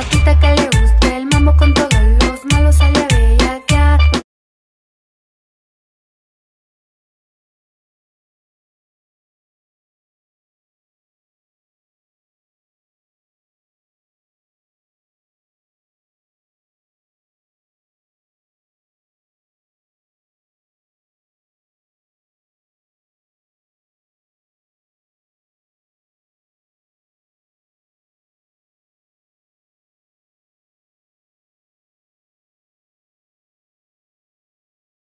gatita que le